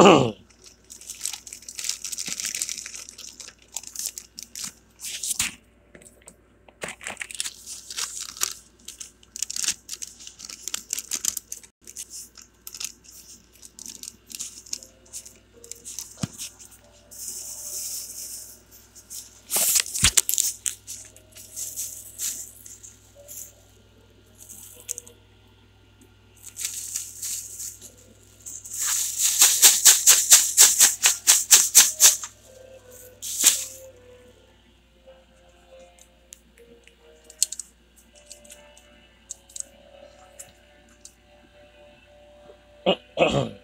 Ahem. Uh-huh.